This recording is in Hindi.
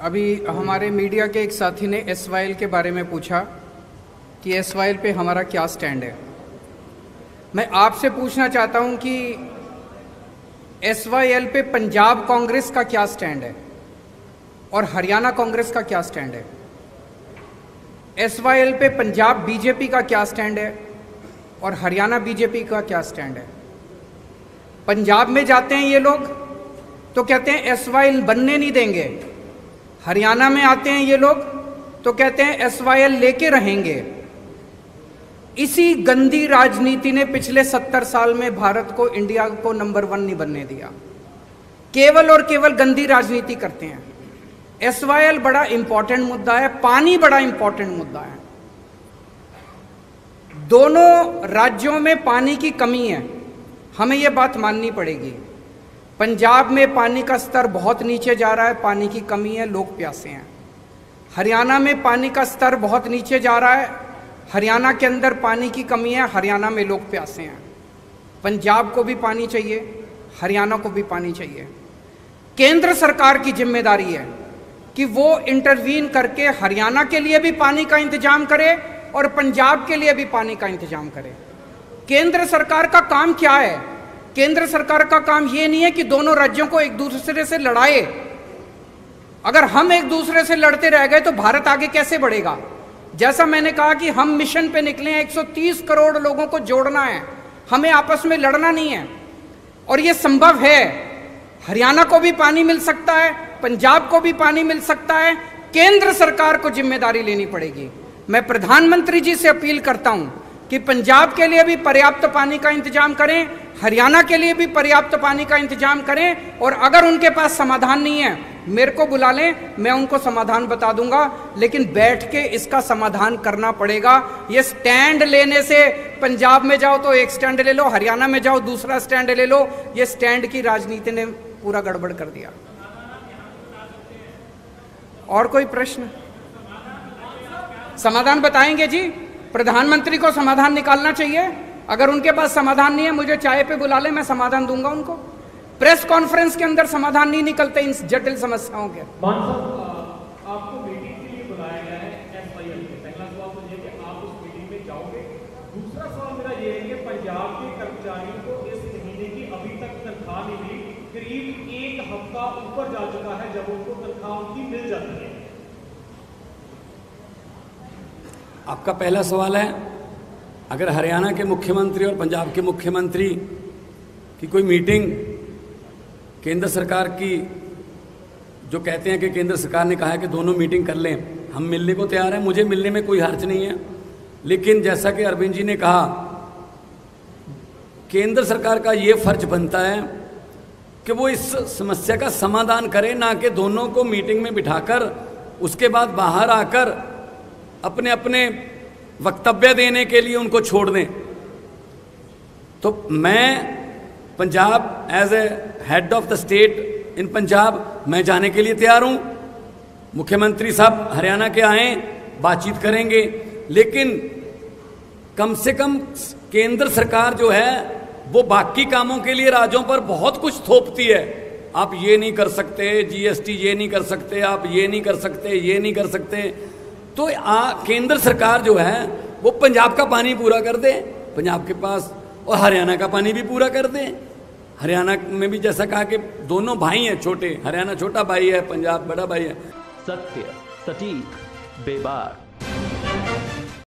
अभी हमारे मीडिया के एक साथी ने एसवायएल के बारे में पूछा कि एसवायएल पे हमारा क्या स्टैंड है। मैं आपसे पूछना चाहता हूँ कि एसवायएल पे पंजाब कांग्रेस का क्या स्टैंड है और हरियाणा कांग्रेस का क्या स्टैंड है? एसवायएल पे पंजाब बीजेपी का क्या स्टैंड है और हरियाणा बीजेपी का क्या स्टैंड है? पंजाब में जाते हैं ये लोग तो कहते हैं एसवायएल बनने नहीं देंगे। हरियाणा में आते हैं ये लोग तो कहते हैं एस वाई एल लेके रहेंगे। इसी गंदी राजनीति ने पिछले सत्तर साल में भारत को, इंडिया को नंबर वन नहीं बनने दिया। केवल और केवल गंदी राजनीति करते हैं। एस वाई एल बड़ा इंपॉर्टेंट मुद्दा है, पानी बड़ा इंपॉर्टेंट मुद्दा है। दोनों राज्यों में पानी की कमी है। हमें यह बात माननी पड़ेगी। पंजाब में पानी का स्तर बहुत नीचे जा रहा है, पानी की कमी है, लोग प्यासे हैं। हरियाणा में पानी का स्तर बहुत नीचे जा रहा है, हरियाणा के अंदर पानी की कमी है, हरियाणा में लोग प्यासे हैं। पंजाब को भी पानी चाहिए, हरियाणा को भी पानी चाहिए। केंद्र सरकार की ज़िम्मेदारी है कि वो इंटरवीन करके हरियाणा के लिए भी पानी का इंतज़ाम करे और पंजाब के लिए भी पानी का इंतज़ाम करे। केंद्र सरकार का काम क्या है? केंद्र सरकार का काम यह नहीं है कि दोनों राज्यों को एक दूसरे से लड़ाए। अगर हम एक दूसरे से लड़ते रह गए तो भारत आगे कैसे बढ़ेगा? जैसा मैंने कहा कि हम मिशन पे निकले हैं 130 करोड़ लोगों को जोड़ना है। हमें आपस में लड़ना नहीं है। और यह संभव है। हरियाणा को भी पानी मिल सकता है, पंजाब को भी पानी मिल सकता है। केंद्र सरकार को ज़िम्मेदारी लेनी पड़ेगी। मैं प्रधानमंत्री जी से अपील करता हूँ कि पंजाब के लिए भी पर्याप्त पानी का इंतज़ाम करें, हरियाणा के लिए भी पर्याप्त पानी का इंतज़ाम करें और अगर उनके पास समाधान नहीं है, मेरे को बुला लें, मैं उनको समाधान बता दूँगा, लेकिन बैठ के इसका समाधान करना पड़ेगा। ये स्टैंड लेने से पंजाब में जाओ तो एक स्टैंड ले लो, हरियाणा में जाओ दूसरा स्टैंड ले लो, ये स्टैंड की राजनीति ने पूरा गड़बड़ कर दिया। और कोई प्रश्न? समाधान बताएँगे जी? प्रधानमंत्री को समाधान निकालना चाहिए। अगर उनके पास समाधान नहीं है, मुझे चाय पे बुला ले, मैं समाधान दूँगा उनको। प्रेस कॉन्फ्रेंस के अंदर समाधान नहीं निकलते इन जटिल समस्याओं के। तो ऊपर जा चुका है जब उनको तनख्वाह उनकी मिल जाती है। आपका पहला सवाल है, अगर हरियाणा के मुख्यमंत्री और पंजाब के मुख्यमंत्री की कोई मीटिंग केंद्र सरकार की, जो कहते हैं कि केंद्र सरकार ने कहा है कि दोनों मीटिंग कर लें, हम मिलने को तैयार हैं, मुझे मिलने में कोई हर्ज नहीं है। लेकिन जैसा कि अरविंद जी ने कहा, केंद्र सरकार का ये फ़र्ज़ बनता है कि वो इस समस्या का समाधान करे, ना कि दोनों को मीटिंग में बिठाकर, उसके बाद बाहर आकर अपने अपने वक्तव्य देने के लिए उनको छोड़ दें। तो मैं Punjab as a head of the state in Punjab, मैं जाने के लिए तैयार हूँ। मुख्यमंत्री साहब हरियाणा के आए, बातचीत करेंगे। लेकिन कम से कम केंद्र सरकार जो है, वो बाकी कामों के लिए राज्यों पर बहुत कुछ थोपती है। आप ये नहीं कर सकते जीएसटी ये नहीं कर सकते, आप ये नहीं कर सकते, ये नहीं कर सकते। तो आ, केंद्र सरकार जो है वो पंजाब का पानी पूरा कर दे पंजाब के पास और हरियाणा का पानी भी पूरा कर दे। हरियाणा में भी जैसा कहा कि दोनों भाई हैं छोटे हरियाणा छोटा भाई है पंजाब बड़ा भाई है। सत्य सटीक बेबाक।